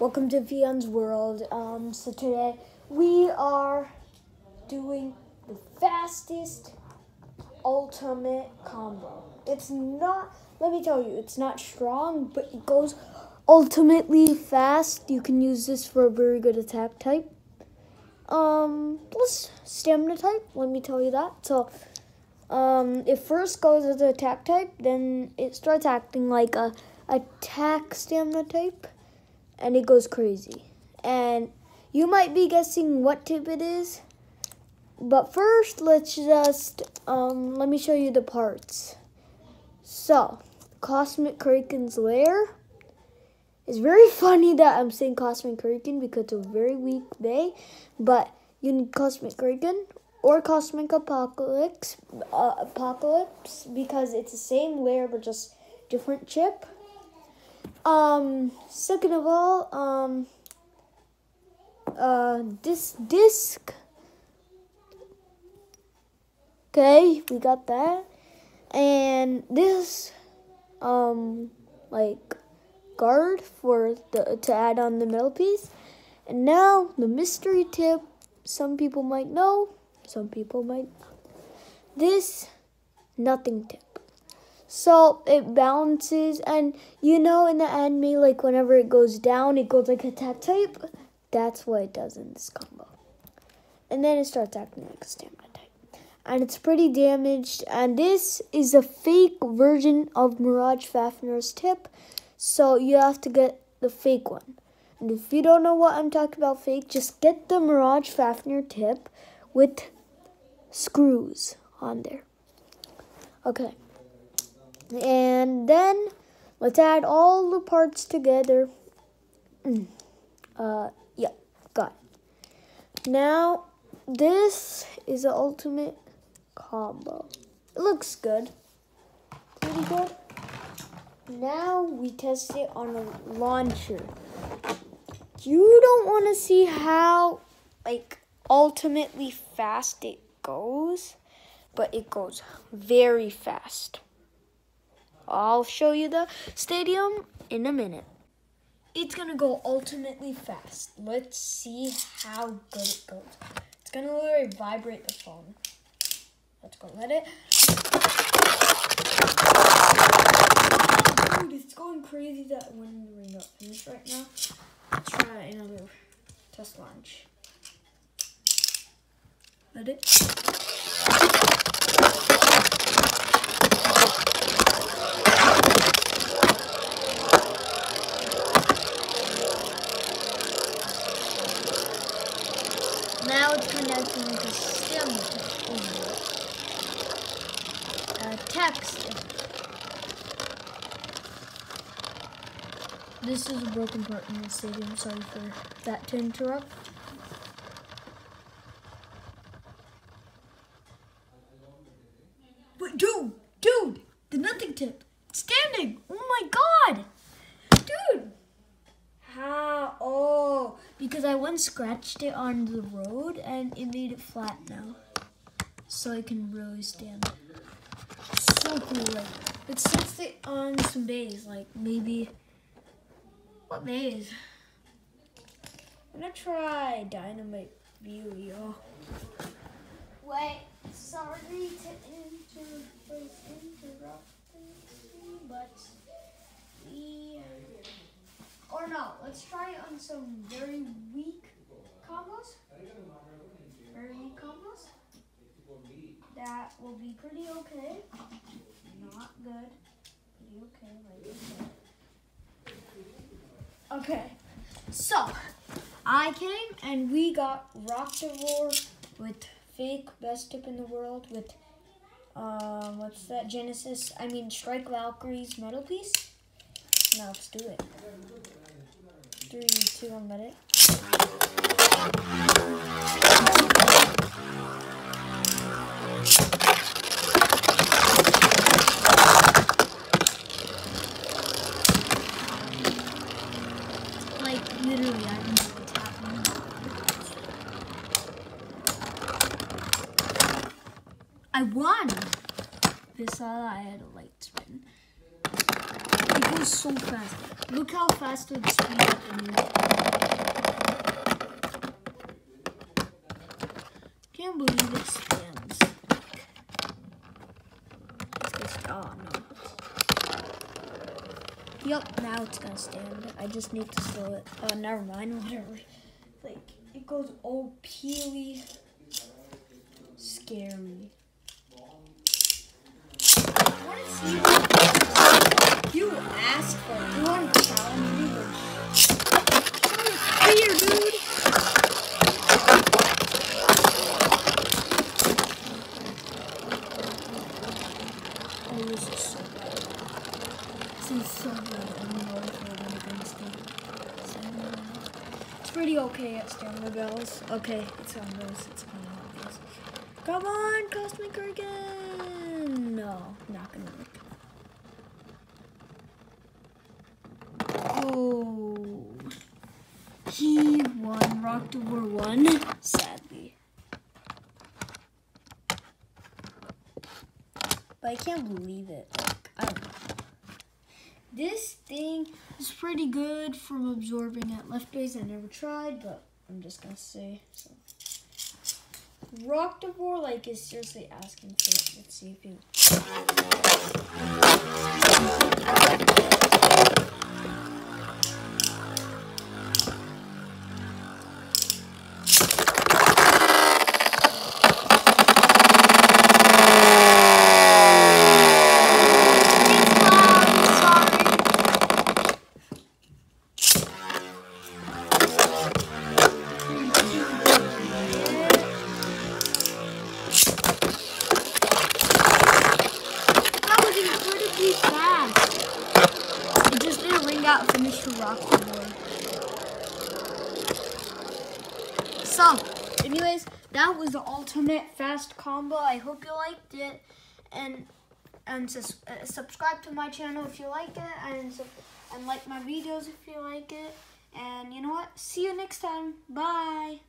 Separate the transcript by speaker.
Speaker 1: Welcome to Fion's World. Um, so today we are doing the fastest ultimate combo. It's not, let me tell you, it's not strong, but it goes ultimately fast. You can use this for a very good attack type. Um, plus stamina type, let me tell you that. So, um, it first goes as an attack type, then it starts acting like a attack stamina type and it goes crazy. And you might be guessing what tip it is. But first, let's just, um, let me show you the parts. So, Cosmic Kraken's lair. It's very funny that I'm saying Cosmic Kraken because it's a very weak bay. But you need Cosmic Kraken or Cosmic Apocalypse, uh, Apocalypse because it's the same lair but just different chip. Um, second of all, um, uh, this disc. Okay, we got that. And this, um, like, guard for the to add on the metal piece. And now the mystery tip. Some people might know, some people might not. This nothing tip. So it balances, and you know, in the anime, like whenever it goes down, it goes like a attack type. That's what it does in this combo. And then it starts acting like a stamina type. And it's pretty damaged. And this is a fake version of Mirage Fafnir's tip. So you have to get the fake one. And if you don't know what I'm talking about fake, just get the Mirage Fafnir tip with screws on there. Okay. And then let's add all the parts together. Uh, yeah, got it. Now, this is the ultimate combo. It looks good. Pretty good. Now we test it on a launcher. You don't want to see how, like, ultimately fast it goes, but it goes very fast. I'll show you the stadium in a minute. It's gonna go ultimately fast. Let's see how good it goes. It's gonna literally vibrate the phone. Let's go let it. Dude, it's going crazy that when the ring not finished right now. Let's try another test launch. Let it. Now it's connecting to STEM uh, text. This is a broken part in the stadium. Sorry for that to interrupt. Dude, dude, the nothing tip. Standing. Oh my god. Dude. How? Oh, because I once scratched it on the road and it made it flat now. So I can really stand. So cool. Like, it sets it on some bays. Like, maybe. What bays? I'm gonna try Dynamite View, yo. Wait, sorry to inter interrupt, but we. Or no, let's try on some very weak combos. Very weak combos. That will be pretty okay. Not good. Pretty okay. Okay, so I came and we got Rock Rocktivore with fake best tip in the world with uh, what's that Genesis? I mean Strike Valkyrie's metal piece. Now let's do it. Three, two, one, let it. Like literally, I. I won. This uh, I had a light spin. It goes so fast. Look how fast it speeds Can't believe it spins. oh no. Yep, now it's gonna stand. I just need to slow it. Oh, never mind, whatever. Like, it goes all peely. Scary. You asked for it. You want to challenge me, but here, dude. Oh, this is so bad. This is so good. I don't know if stamina. It's pretty okay at stamina bells. Okay, it's on those. It's on those. Come on, Cosmic Kraken! No, not gonna work. Oh, he over one, sadly. But I can't believe it. Like. This thing is pretty good from absorbing at left base. I never tried, but I'm just gonna say so. Rocktavore like is seriously asking for it. Let's see if you. To rock the board. So, anyways, that was the ultimate fast combo. I hope you liked it, and and sus- uh, subscribe to my channel if you like it, and and like my videos if you like it. And you know what? See you next time. Bye.